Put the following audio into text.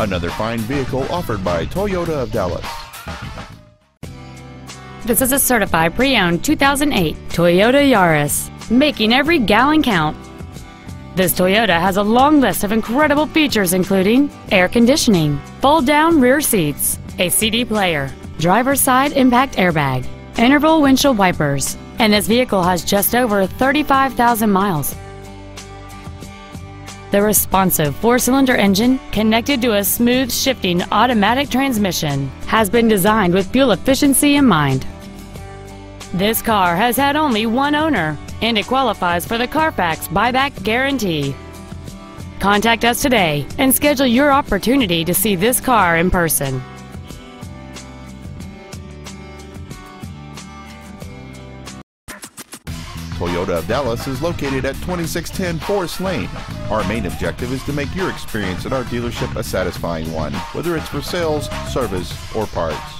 Another fine vehicle offered by Toyota of Dallas. This is a certified pre-owned 2008 Toyota Yaris, making every gallon count. This Toyota has a long list of incredible features including air conditioning, fold-down rear seats, a CD player, driver's side impact airbag, interval windshield wipers, and this vehicle has just over 35,000 miles. The responsive four-cylinder engine, connected to a smooth shifting automatic transmission, has been designed with fuel efficiency in mind. This car has had only one owner, and it qualifies for the Carfax buyback guarantee. Contact us today and schedule your opportunity to see this car in person. Toyota of Dallas is located at 2610 Forest Lane. Our main objective is to make your experience at our dealership a satisfying one, whether it's for sales, service, or parts.